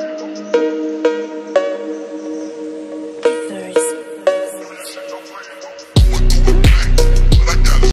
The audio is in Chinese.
中。